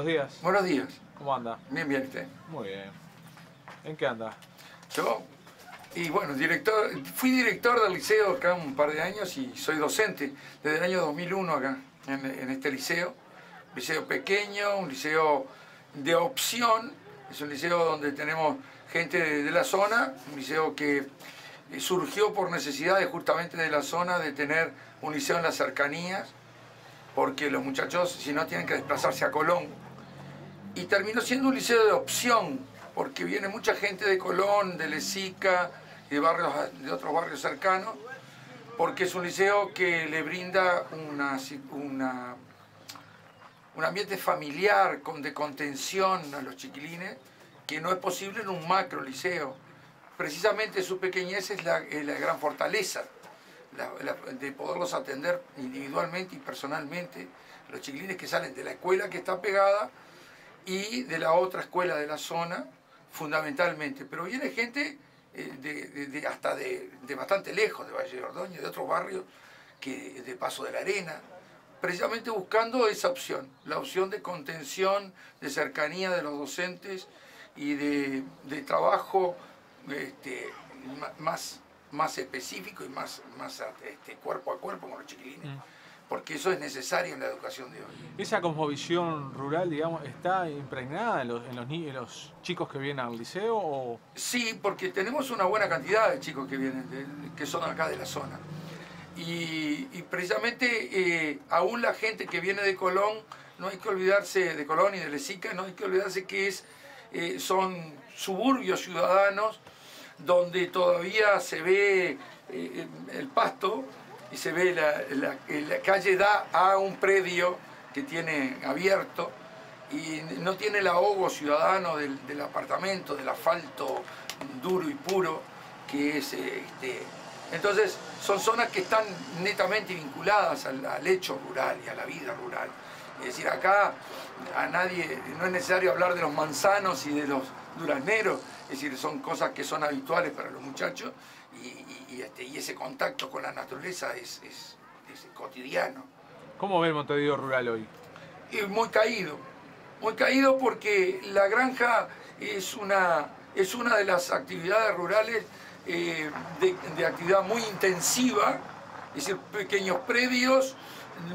Buenos días. Buenos días. ¿Cómo anda? Bien, bien usted. Muy bien. ¿En qué anda? Yo, y bueno, director, fui director del liceo acá un par de años y soy docente desde el año 2001 acá, en, en este liceo. Liceo pequeño, un liceo de opción, es un liceo donde tenemos gente de, de la zona, un liceo que eh, surgió por necesidades justamente de la zona de tener un liceo en las cercanías, porque los muchachos si no tienen que desplazarse a Colón. Y terminó siendo un liceo de opción, porque viene mucha gente de Colón, de Lesica y de, barrios, de otros barrios cercanos, porque es un liceo que le brinda una, una, un ambiente familiar, con, de contención a los chiquilines, que no es posible en un macro liceo. Precisamente su pequeñez es la, es la gran fortaleza la, la, de poderlos atender individualmente y personalmente, los chiquilines que salen de la escuela que está pegada y de la otra escuela de la zona, fundamentalmente. Pero viene gente eh, hasta de, bastante lejos, de Valle de Ordóñez, de otros barrios, que, de Paso de la Arena, precisamente buscando esa opción, la opción de contención, de cercanía de los docentes y de, trabajo este, más más específico y más, más este, cuerpo a cuerpo con los chiquilines. Mm. Porque eso es necesario en la educación de hoy. ¿Esa cosmovisión rural, digamos, está impregnada en los, en los, en los chicos que vienen al liceo? O... Sí, porque tenemos una buena cantidad de chicos que vienen, de, que son acá de la zona. Y, y precisamente, eh, aún la gente que viene de Colón, no hay que olvidarse de Colón y de Lesica, no hay que olvidarse que es, eh, son suburbios ciudadanos donde todavía se ve eh, el pasto y se ve la, la, calle da a un predio que tiene abierto y no tiene el ahogo ciudadano del, del apartamento, del asfalto duro y puro que es este. Entonces son zonas que están netamente vinculadas al, al hecho rural y a la vida rural. Es decir, acá a nadie, no es necesario hablar de los manzanos y de los durazneros, es decir, son cosas que son habituales para los muchachos y, este, y ese contacto con la naturaleza es, es, es, cotidiano. ¿Cómo ve el Montevideo rural hoy? Es muy caído, muy caído porque la granja es una, es una de las actividades rurales eh, de, de, actividad muy intensiva, es decir, pequeños predios,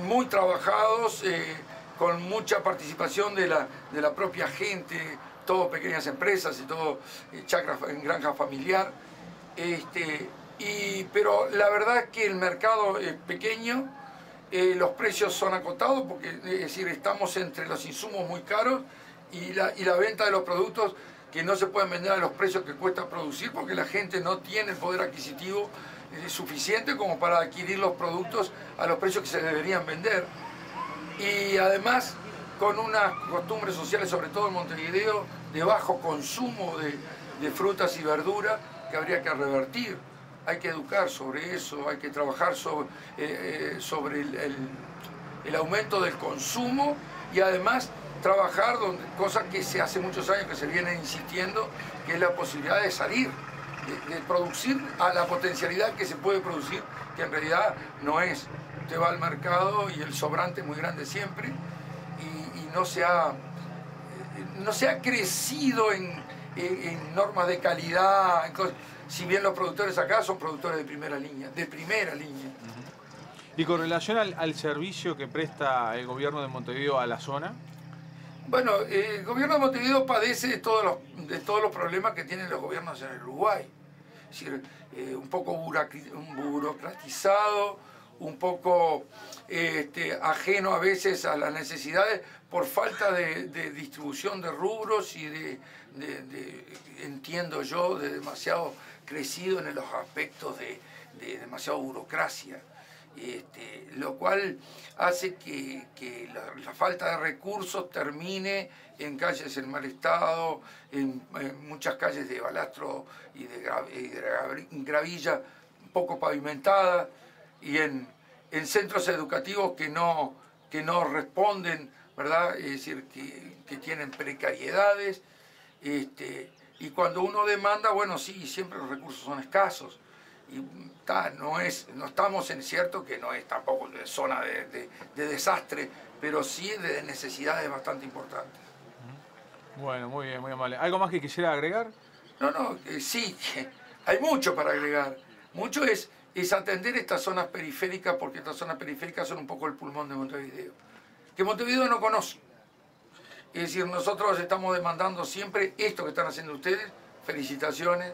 muy trabajados, eh, con mucha participación de la, de la propia gente, todo pequeñas empresas y todo eh, chacra en granja familiar. Este, pero la verdad es que el mercado es pequeño, eh, los precios son acotados porque es decir, estamos entre los insumos muy caros y la, venta de los productos que no se pueden vender a los precios que cuesta producir porque la gente no tiene el poder adquisitivo eh, suficiente como para adquirir los productos a los precios que se deberían vender. Y además con unas costumbres sociales, sobre todo en Montevideo, de bajo consumo de frutas y verduras que habría que revertir. Hay que educar sobre eso, hay que trabajar sobre, eh, eh, el, aumento del consumo y además trabajar donde, cosa que se hace muchos años que se viene insistiendo, que es la posibilidad de salir, de, producir a la potencialidad que se puede producir, que en realidad no es. Usted va al mercado y el sobrante es muy grande siempre, no se ha, no se ha crecido en, en, en normas de calidad. Si bien los productores acá son productores de primera línea, de primera línea. ¿Y con relación al, al, servicio que presta el gobierno de Montevideo a la zona? Bueno, eh, el gobierno de Montevideo padece de todos los, de todos los problemas que tienen los gobiernos en el Uruguay. Es decir, eh, un poco burocratizado, un poco este, ajeno a veces a las necesidades por falta de, distribución de rubros y de, entiendo yo, de demasiado crecido en los aspectos de, demasiada burocracia. Este, lo cual hace que, la, falta de recursos termine en calles en mal estado, en, muchas calles de balastro y de, y de gravilla poco pavimentadas, y en, en centros educativos que no, que no responden, ¿verdad? Es decir, que, que tienen precariedades. Este, y cuando uno demanda, bueno, sí, siempre los recursos son escasos. y ta, no, es, no estamos en cierto que no es tampoco zona de, de- de desastre, pero sí de necesidades bastante importantes. Bueno, muy bien, muy amable. ¿Algo más que quisiera agregar? No, no, eh, sí, hay mucho para agregar. Mucho es, es atender estas zonas periféricas, porque estas zonas periféricas son un poco el pulmón de Montevideo, que Montevideo no conoce. Es decir, nosotros estamos demandando siempre esto que están haciendo ustedes, felicitaciones.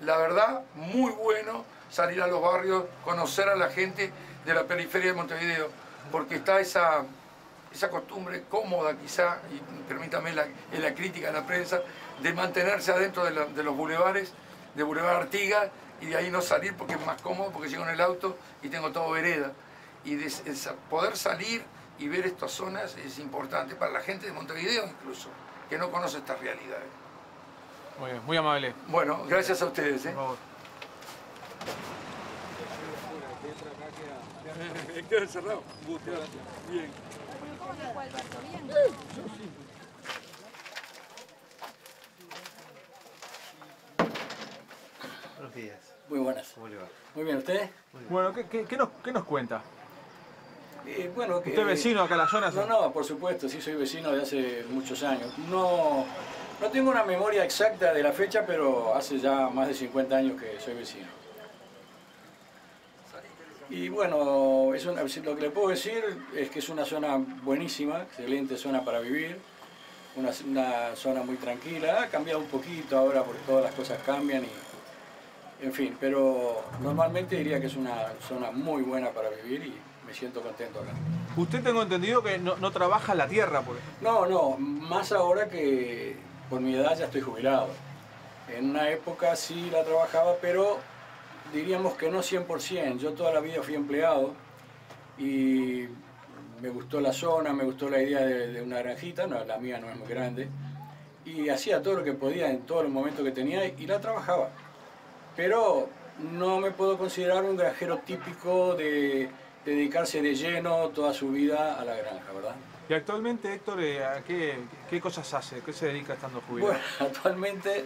La verdad, muy bueno salir a los barrios, conocer a la gente de la periferia de Montevideo, porque está esa, esa costumbre cómoda quizá, y permítame la, en la crítica a la prensa, de mantenerse adentro de, los bulevares, de Boulevard Artigas, y de ahí no salir porque es más cómodo, porque llego en el auto y tengo todo vereda. Y de, poder salir y ver estas zonas es importante para la gente de Montevideo incluso, que no conoce estas realidades. Muy bien, muy amable. Bueno, gracias a ustedes. ¿eh? Por favor. Cerrado. Bien. Buenos días. Muy buenas. ¿Cómo le va? Muy bien, ¿usted? Bueno, ¿qué, qué- qué nos, qué nos cuenta? Eh, bueno, que... ¿Usted es vecino acá en la zona? No, no, por supuesto, sí soy vecino de hace muchos años. No, no tengo una memoria exacta de la fecha, pero hace ya más de 50 años que soy vecino. Y bueno, es una- lo que le puedo decir es que es una zona buenísima, excelente zona para vivir, una, una zona muy tranquila, ha cambiado un poquito ahora porque todas las cosas cambian y, en fin, pero normalmente diría que es una zona muy buena para vivir y me siento contento acá. Usted tengo entendido que no, no trabaja la tierra, por No, no, más ahora que por mi edad ya estoy jubilado. En una época sí la trabajaba, pero diríamos que no 100%. Yo toda la vida fui empleado y me gustó la zona, me gustó la idea de, de una granjita, no, la mía no es muy grande, y hacía todo lo que podía en todos los momentos que tenía y la trabajaba. Pero no me puedo considerar un granjero típico de dedicarse de lleno toda su vida a la granja, ¿verdad? Y actualmente, Héctor, eh, ¿a qué, qué cosas hace? ¿Qué se dedica estando jubilado? Bueno, actualmente,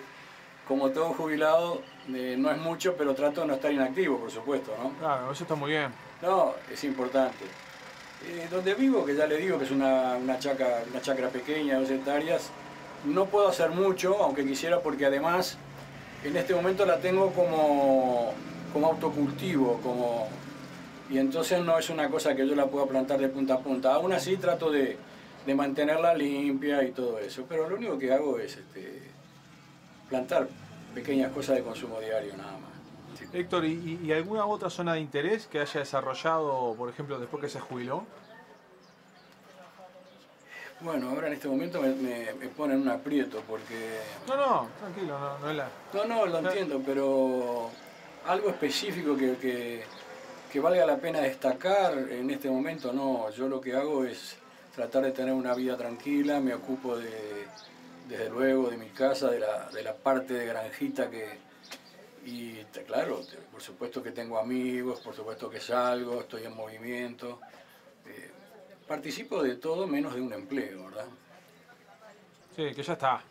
como todo jubilado, eh, no es mucho, pero trato de no estar inactivo, por supuesto, ¿no? Claro, eso está muy bien. No, es importante. Eh, donde vivo, que ya le digo que es una, una, chaca, una chacra pequeña, dos hectáreas, no puedo hacer mucho, aunque quisiera, porque además en este momento la tengo como, como autocultivo, como, y entonces no es una cosa que yo la pueda plantar de punta a punta. Aún así trato de, de mantenerla limpia y todo eso, pero lo único que hago es este, plantar pequeñas cosas de consumo diario nada más. Héctor, ¿y, y- y alguna otra zona de interés que haya desarrollado, por ejemplo, después que se jubiló? Bueno, ahora en este momento me, me, me ponen un aprieto porque... No, no, tranquilo, no, no es la... No, no, lo entiendo, pero algo específico que, que, que valga la pena destacar en este momento, no. Yo lo que hago es tratar de tener una vida tranquila, me ocupo de, desde luego de mi casa, de la, de la parte de granjita que... Y claro, por supuesto que tengo amigos, por supuesto que salgo, estoy en movimiento. eh, participo de todo menos de un empleo, ¿verdad? Sí, que ya está.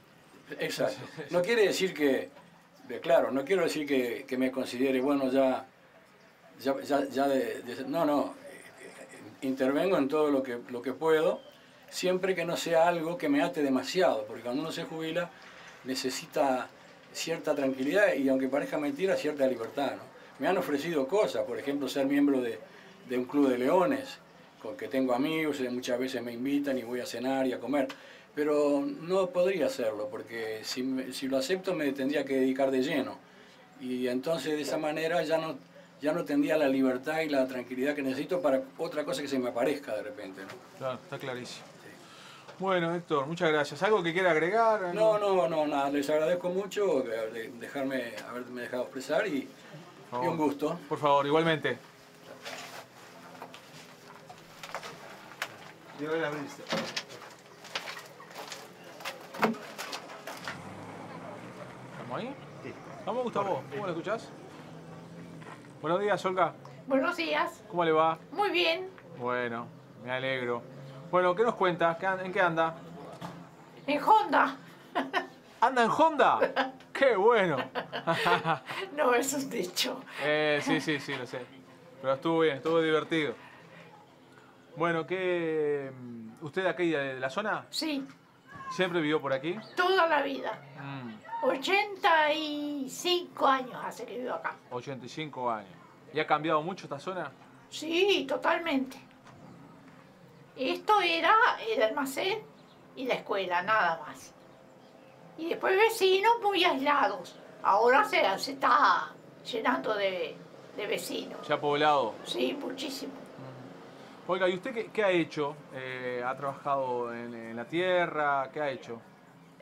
Exacto. No quiere decir que, claro, no quiero decir que, que me considere, bueno, ya, ya, ya, ya de, de- no, no, intervengo en todo lo que, lo que puedo, siempre que no sea algo que me ate demasiado, porque cuando uno se jubila necesita cierta tranquilidad y aunque parezca mentira, cierta libertad, ¿no? Me han ofrecido cosas, por ejemplo, ser miembro de, de un club de leones, con que tengo amigos y muchas veces me invitan y voy a cenar y a comer, pero no podría hacerlo, porque si, me- si lo acepto me tendría que dedicar de lleno. Y entonces de esa manera ya no, ya no tendría la libertad y la tranquilidad que necesito para otra cosa que se me aparezca de repente. ¿no? Claro, está clarísimo. Bueno, Héctor, muchas gracias. ¿Algo que quiera agregar? No, no, no, nada, les agradezco mucho de- de dejarme, haberme dejado expresar y, y un gusto. Por favor, igualmente. Yo la vista. ¿Estamos ahí? Sí. ¿Estamos, Gustavo? ¿Cómo lo escuchás? Buenos días, Olga. Buenos días. ¿Cómo le va? Muy bien. Bueno, me alegro. Bueno, ¿qué nos cuenta? ¿Qué an- ¿En qué anda? En Honda. ¿Anda en Honda? ¡Qué bueno! no, es un dicho. Eh, sí, sí, sí, lo sé. Pero estuvo bien, estuvo divertido. Bueno, ¿qué. mm, ¿Usted de aquí, de la zona? Sí, ¿Siempre vivió por aquí? toda la vida. Mm, 85 años hace que vivo acá. 85 años. ¿Y ha cambiado mucho esta zona? Sí, totalmente. Esto era el almacén y la escuela, nada más. Y después vecinos muy aislados. Ahora se, se está llenando de, de vecinos. ¿Se ha poblado? Sí, muchísimo. Oiga, ¿y usted qué, qué ha hecho? Eh, ¿Ha trabajado en, en la tierra? ¿Qué ha hecho?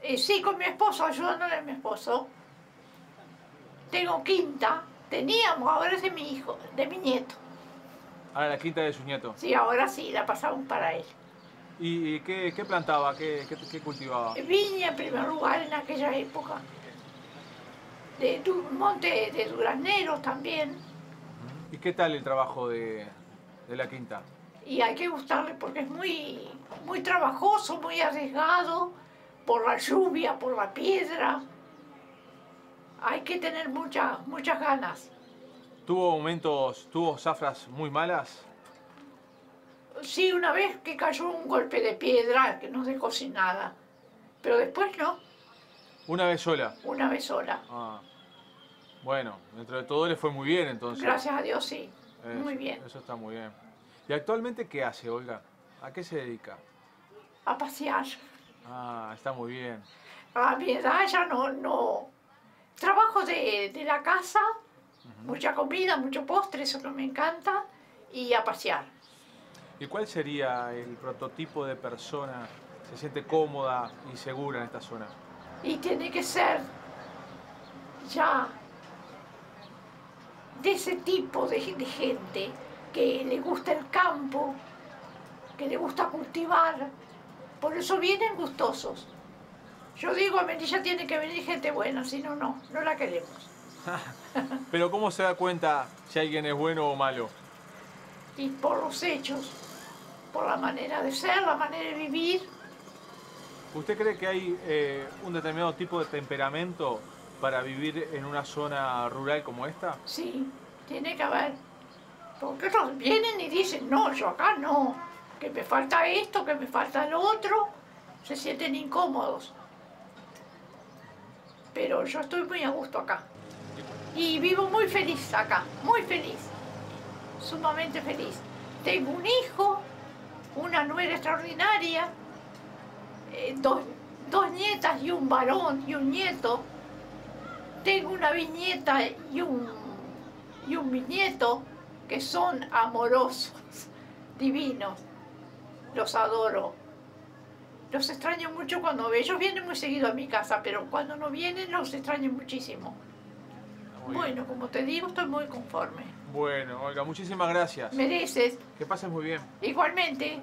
Eh, sí, con mi esposo, ayudándole a mi esposo. Tengo quinta. Teníamos, ahora es de mi hijo, de mi nieto. Ahora la quinta de su nieto. Sí, ahora sí, la pasamos para él. ¿Y, y qué, qué plantaba? ¿Qué, qué, qué cultivaba? Viña en primer lugar en aquella época. De du- monte de duraneros también. ¿Y qué tal el trabajo de, de la quinta? Y hay que gustarle porque es muy, muy trabajoso, muy arriesgado, por la lluvia, por la piedra. Hay que tener muchas, muchas ganas. ¿Tuvo momentos, tuvo zafras muy malas? Sí, una vez que cayó un golpe de piedra que no dejó sin nada. Pero después no, Una vez sola. una vez sola. Ah. Bueno, dentro de todo le fue muy bien entonces. Gracias a Dios, sí. Eso- Muy bien. Eso está muy bien. ¿Y actualmente qué hace, Olga? ¿A qué se dedica? A pasear. Ah, está muy bien. A mi edad ya no, no. Trabajo de, de la casa, mucha comida, mucho postre, eso que me encanta, y a pasear. ¿Y cuál sería el prototipo de persona que se siente cómoda y segura en esta zona? Y tiene que ser ya de ese tipo de, de gente que le gusta el campo, que le gusta cultivar. Por eso vienen gustosos. Yo digo, a Melilla tiene que venir gente buena, si no, no, no la queremos. Pero ¿cómo se da cuenta si alguien es bueno o malo? y por los hechos, por la manera de ser, la manera de vivir. ¿Usted cree que hay eh, un determinado tipo de temperamento para vivir en una zona rural como esta? Sí, tiene que haber. Porque otros vienen y dicen, no, yo acá no, que me falta esto, que me falta lo otro, se sienten incómodos. Pero yo estoy muy a gusto acá. Y vivo muy feliz acá, muy feliz, sumamente feliz. Tengo un hijo, una nuera extraordinaria, eh, dos, dos nietas y un varón y un nieto. Tengo una bisnieta y un, y un bisnieto que son amorosos, divinos. Los adoro. Los extraño mucho cuando ellos vienen muy seguido a mi casa, pero cuando no vienen los extraño muchísimo. Muy bien. Bueno, como te digo, estoy muy conforme. Bueno, Olga, muchísimas gracias. Mereces, Que pases muy bien. igualmente.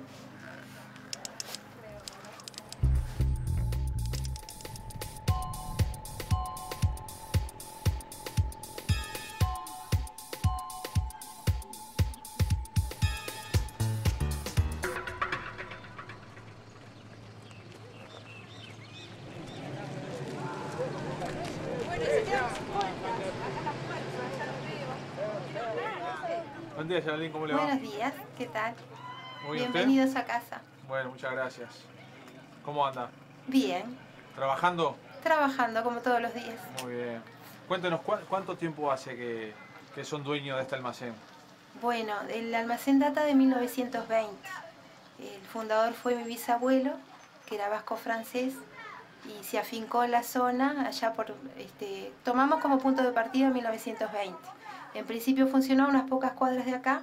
Buen día, Geraldine, ¿cómo le va? Buenos días, ¿qué tal? Muy bien, ¿usted? Bienvenidos a casa. Bueno, muchas gracias. ¿Cómo anda? Bien, ¿Trabajando? trabajando como todos los días. Muy bien. Cuéntenos, ¿cuá- ¿cuánto tiempo hace que, que son dueños de este almacén? Bueno, el almacén data de 1920. El fundador fue mi bisabuelo, que era vasco-francés, y se afincó en la zona allá por... Este, tomamos como punto de partida 1920. En principio funcionó a unas pocas cuadras de acá,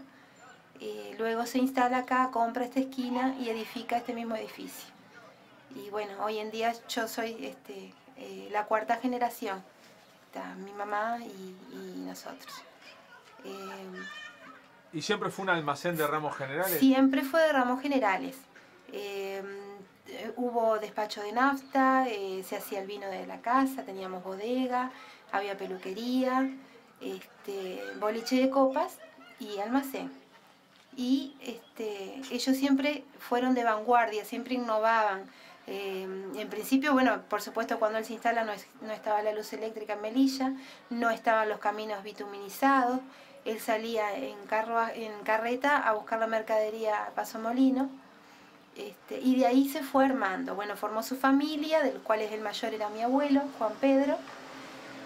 eh, luego se instala acá, compra esta esquina y edifica este mismo edificio. Y bueno, hoy en día yo soy este, eh, la cuarta generación. Está mi mamá y, y nosotros. Eh, ¿Y siempre fue un almacén de ramos generales? Siempre fue de ramos generales. Eh, hubo despacho de nafta, se hacía el vino de la casa, teníamos bodega, había peluquería, este, boliche de copas y almacén. Y este, ellos siempre fueron de vanguardia, siempre innovaban. Eh, en principio, bueno, por supuesto cuando él se instala no, estaba la luz eléctrica en Melilla, no estaban los caminos bituminizados, él salía en, carro, en carreta a buscar la mercadería a Paso Molino, este, y de ahí se fue armando. Bueno, formó su familia, del cual el mayor era mi abuelo, Juan Pedro,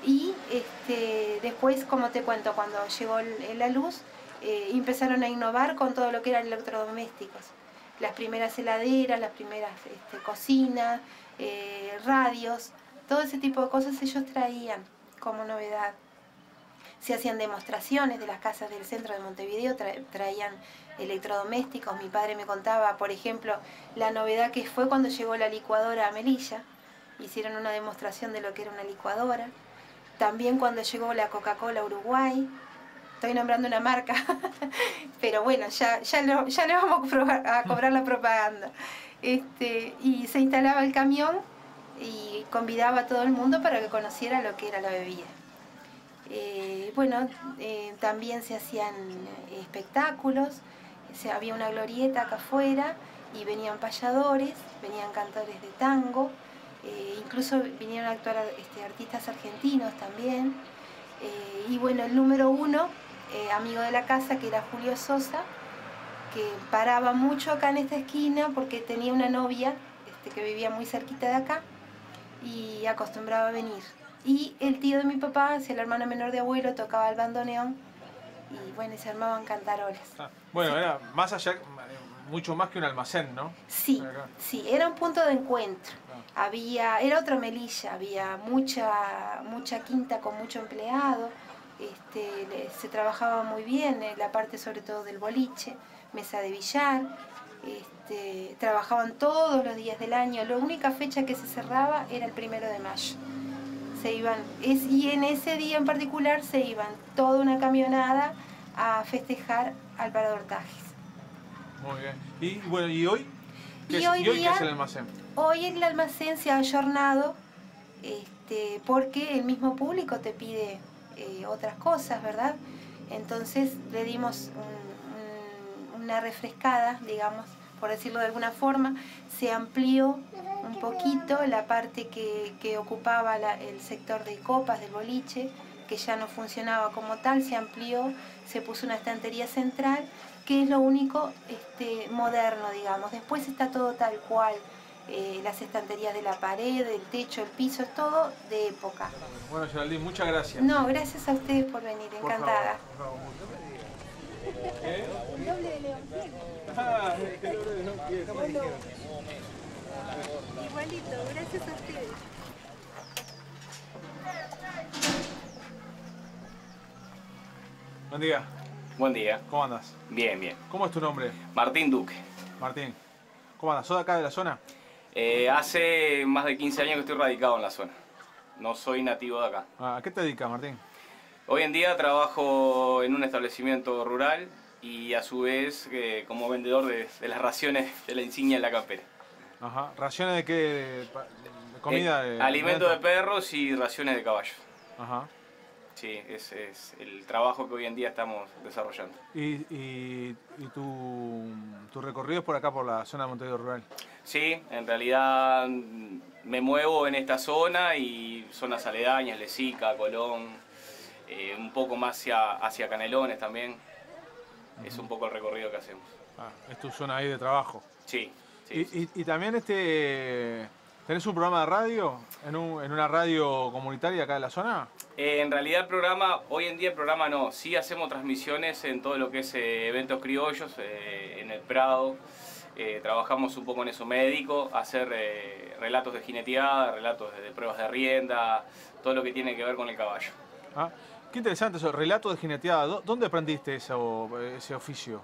y este, después, como te cuento, cuando llegó la luz, eh, empezaron a innovar con todo lo que eran electrodomésticos. Las primeras heladeras, las primeras este, cocinas, eh, radios, todo ese tipo de cosas ellos traían como novedad. Se hacían demostraciones de las casas del centro de Montevideo, traían electrodomésticos. Mi padre me contaba, por ejemplo, la novedad que fue cuando llegó la licuadora a Melilla. Hicieron una demostración de lo que era una licuadora. También cuando llegó la Coca-Cola Uruguay, estoy nombrando una marca, pero bueno, ya, ya, ya le vamos a, cobrar la propaganda. Este, y se instalaba el camión y convidaba a todo el mundo para que conociera lo que era la bebida. Eh, bueno, eh, también se hacían espectáculos, se, había una glorieta acá afuera y venían payadores, venían cantores de tango, eh, incluso vinieron a actuar este, artistas argentinos también. y bueno, el número uno eh, amigo de la casa, que era Julio Sosa, que paraba mucho acá en esta esquina porque tenía una novia este, que vivía muy cerquita de acá y acostumbraba a venir. Y el tío de mi papá, el hermano menor de abuelo, tocaba el bandoneón y bueno, se armaban cantaroles. Ah, bueno, era más allá, mucho más que un almacén, ¿no? Sí, sí, era un punto de encuentro. Ah. Había, era otra melilla, había mucha, mucha quinta con mucho empleado este, se trabajaba muy bien en la parte sobre todo del boliche, mesa de billar, este, trabajaban todos los días del año, la única fecha que se cerraba era el primero de mayo. Se iban, y en ese día en particular se iban toda una camionada a festejar al Parador Tajes. Muy bien. Y bueno, ¿y hoy? ¿Qué, y hoy, es el almacén? Hoy el almacén se ha ayornado este, porque el mismo público te pide eh, otras cosas, ¿verdad? Entonces le dimos una refrescada, digamos, por decirlo de alguna forma, se amplió un poquito la parte que, ocupaba el sector de copas del boliche, que ya no funcionaba como tal, se amplió, se puso una estantería central, que es lo único este, moderno, digamos. Después está todo tal cual, eh, las estanterías de la pared, el techo, el piso, es todo de época. Bueno, Geraldine, muchas gracias. No, gracias a ustedes por venir, encantada. ¿Eh? Doble de León. Ah, Igualito, gracias a ustedes. Buen día. Buen día. ¿Cómo andas? Bien, bien. ¿Cómo es tu nombre? Martín Duque. Martín. ¿Cómo andas? ¿Sos de acá de la zona? Eh, hace más de 15 años que estoy radicado en la zona. No soy nativo de acá. Ah, ¿A qué te dedicas, Martín? Hoy en día trabajo en un establecimiento rural y a su vez eh, como vendedor de, las raciones de la insignia en la campera. Ajá. ¿Raciones de qué? De, comida? Eh, Alimentos de perros y raciones de caballos. Ajá. Sí, ese es el trabajo que hoy en día estamos desarrollando. ¿Y, tu, recorrido es por acá, por la zona de Montevideo Rural? Sí, en realidad me muevo en esta zona y zonas aledañas, Lesica, Colón, eh, un poco más hacia, hacia Canelones también. Es un poco el recorrido que hacemos. Ah, es tu zona ahí de trabajo. Sí. sí, y, y también este ¿Tenés un programa de radio en, una radio comunitaria acá de la zona? Eh, en realidad el programa, hoy en día el programa no, sí hacemos transmisiones en todo lo que es eh, eventos criollos, eh, en el Prado, trabajamos un poco en eso médico, hacer relatos de jineteada, relatos de, pruebas de rienda, todo lo que tiene que ver con el caballo. Ah, qué interesante eso, relatos de jineteada, ¿dónde aprendiste eso, ese oficio?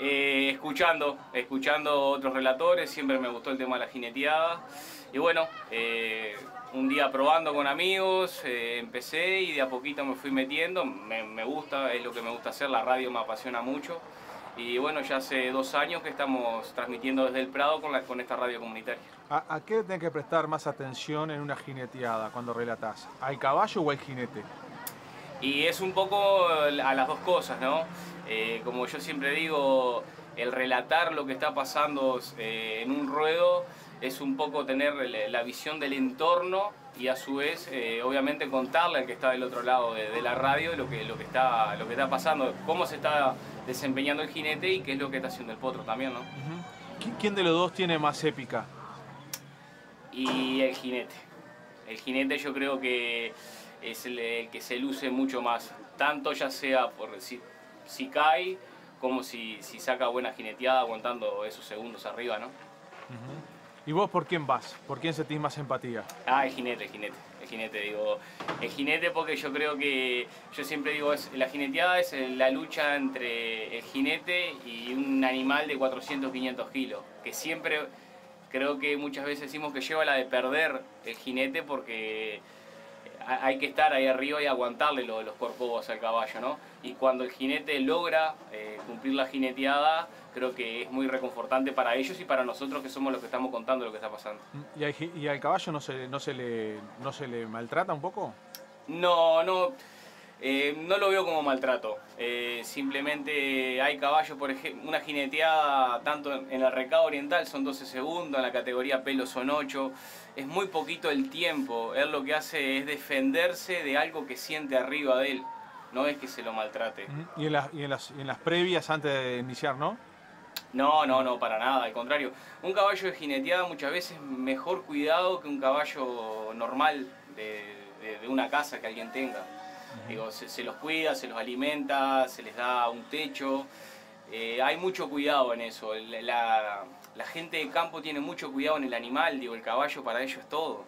Escuchando, escuchando otros relatores, siempre me gustó el tema de la jineteada. Y bueno, un día probando con amigos, eh, empecé y de a poquito me fui metiendo, me, gusta, es lo que me gusta hacer, la radio me apasiona mucho. Y bueno, ya hace dos años que estamos transmitiendo desde el Prado con, la, con esta radio comunitaria. ¿A, qué tenés que prestar más atención en una jineteada cuando relatás? ¿Al caballo o al jinete? Y es un poco a las dos cosas, ¿no? Eh, como yo siempre digo, el relatar lo que está pasando eh, en un ruedo es un poco tener la visión del entorno y a su vez, eh, obviamente, contarle al que está del otro lado de, la radio lo que, lo, que está, lo que está pasando, cómo se está desempeñando el jinete y qué es lo que está haciendo el potro también, ¿no? ¿Quién de los dos tiene más épica? Y el jinete. El jinete yo creo que es el, que se luce mucho más, tanto ya sea por si, si cae como si, si saca buena jineteada aguantando esos segundos arriba, ¿no? ¿Y vos por quién vas? ¿Por quién sentís más empatía? Ah, el jinete, el jinete. El jinete, digo. El jinete porque yo creo que, yo siempre digo, es, la jineteada es la lucha entre el jinete y un animal de 400, 500 kilos. Que siempre, creo que muchas veces decimos que lleva la de perder el jinete porque hay que estar ahí arriba y aguantarle los, los corcovos al caballo, ¿no? Y cuando el jinete logra eh, cumplir la jineteada, creo que es muy reconfortante para ellos y para nosotros que somos los que estamos contando lo que está pasando. ¿Y, al caballo no se, no, se le, no se le maltrata un poco? No, no. Eh, no lo veo como maltrato. Eh, simplemente hay caballos, por ejemplo, una jineteada tanto en el recado oriental son 12 segundos, en la categoría pelo son 8. Es muy poquito el tiempo. Él lo que hace es defenderse de algo que siente arriba de él. No es que se lo maltrate. ¿Y en, las, y en, las, en las previas antes de iniciar, no? No, no, no, para nada, al contrario. Un caballo de jineteada muchas veces mejor cuidado que un caballo normal de, de una casa que alguien tenga. Digo, se, los cuida, se los alimenta, se les da un techo. Eh, hay mucho cuidado en eso. La, gente de campo tiene mucho cuidado en el animal, digo, el caballo para ellos es todo.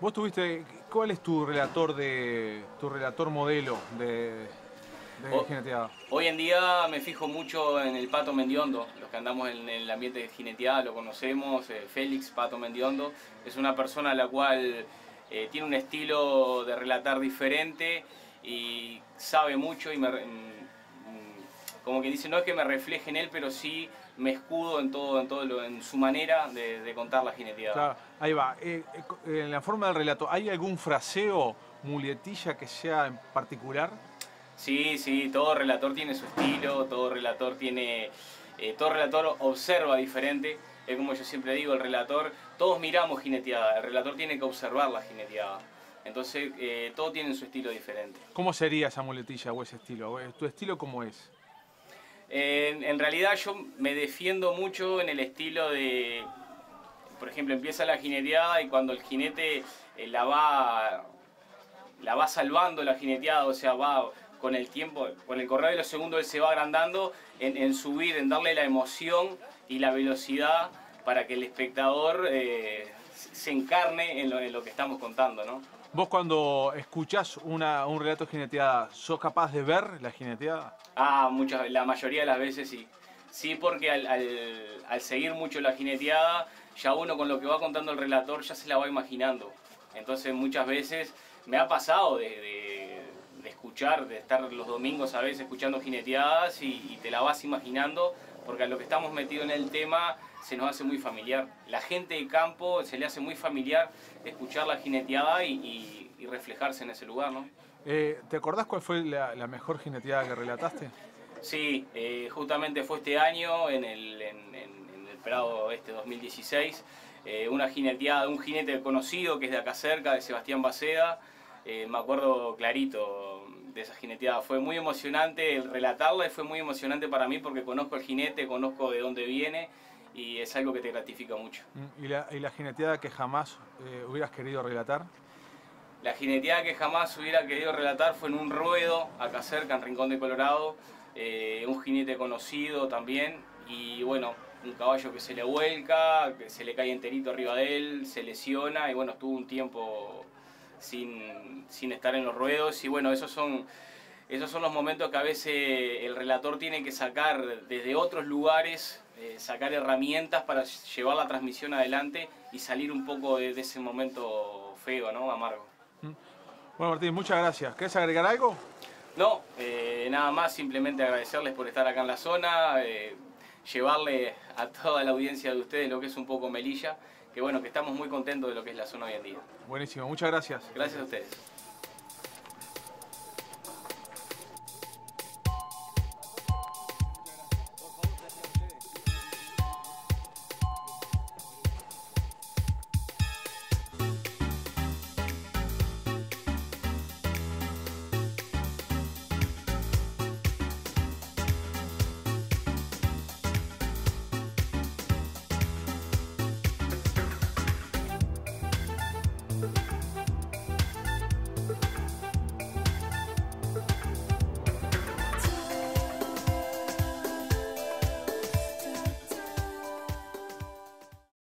Vos tuviste, ¿cuál es tu relator de tu relator modelo de, jineteada? Hoy en día me fijo mucho en el Pato Mendiondo, los que andamos en el ambiente de jineteada lo conocemos, eh, Félix Pato Mendiondo, es una persona a la cual eh, tiene un estilo de relatar diferente y sabe mucho y me, como que dice, no es que me refleje en él, pero sí me escudo en todo, en todo lo, en su manera de, contar la jineteada. Claro, ahí va. Eh, en la forma del relato, ¿hay algún fraseo, muletilla que sea en particular? Sí, sí, todo relator tiene su estilo, todo relator tiene, todo relator observa diferente es como yo siempre digo, el relator, todos miramos jineteada, el relator tiene que observar la jineteada. Entonces, eh, todos tienen su estilo diferente. ¿Cómo sería esa muletilla o ese estilo? ¿Tu estilo cómo es? en realidad yo me defiendo mucho en el estilo de, por ejemplo, empieza la jineteada y cuando el jinete eh, la, va, la va salvando la jineteada, o sea, va con el tiempo, con el correr de los segundos él se va agrandando en subir, en darle la emoción y la velocidad para que el espectador eh, se encarne en lo, que estamos contando, ¿no? ¿Vos cuando escuchás una, un relato jineteada, sos capaz de ver la jineteada? Ah, muchas, la mayoría de las veces sí. Sí, porque al, al, seguir mucho la jineteada, ya uno con lo que va contando el relator ya se la va imaginando. Entonces muchas veces me ha pasado de, de, escuchar, de estar los domingos a veces escuchando jineteadas y, y te la vas imaginando porque a lo que estamos metidos en el tema se nos hace muy familiar. La gente de campo se le hace muy familiar escuchar la jineteada y, reflejarse en ese lugar, ¿no? Eh, ¿Te acordás cuál fue la, mejor jineteada que relataste? Sí, eh, justamente fue este año, en el, en, el Prado este 2016, eh, una jineteada, un jinete conocido que es de acá cerca, de Sebastián Baceda, me acuerdo clarito, de esa jineteada. Fue muy emocionante el relatarla y fue muy emocionante para mí porque conozco al jinete, conozco de dónde viene y es algo que te gratifica mucho. Mm, ¿Y la, y la jineteada que jamás eh, hubieras querido relatar? La jineteada que jamás hubiera querido relatar fue en un ruedo acá cerca, en Rincón de Colorado, eh, un jinete conocido también y bueno, un caballo que se le vuelca, que se le cae enterito arriba de él, se lesiona y bueno, estuvo un tiempo sin, sin estar en los ruedos. Y bueno, esos son, esos son los momentos que a veces el relator tiene que sacar desde otros lugares, eh, sacar herramientas para llevar la transmisión adelante y salir un poco de, ese momento feo, ¿no? Amargo. Mm. Bueno, Martín, muchas gracias. ¿Quieres agregar algo? No, eh, nada más, simplemente agradecerles por estar acá en la zona, eh, llevarle a toda la audiencia de ustedes lo que es un poco Melilla que bueno, que estamos muy contentos de lo que es la zona hoy en día. Buenísimo, muchas gracias. Gracias a ustedes.